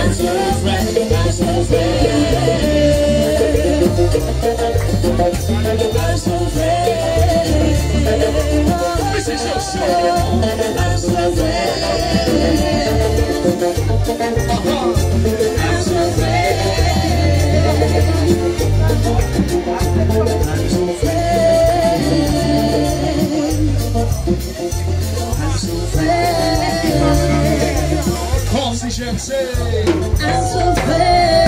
I'm so afraid. I'm so free. This is your show. I'm so afraid. I'm so fair.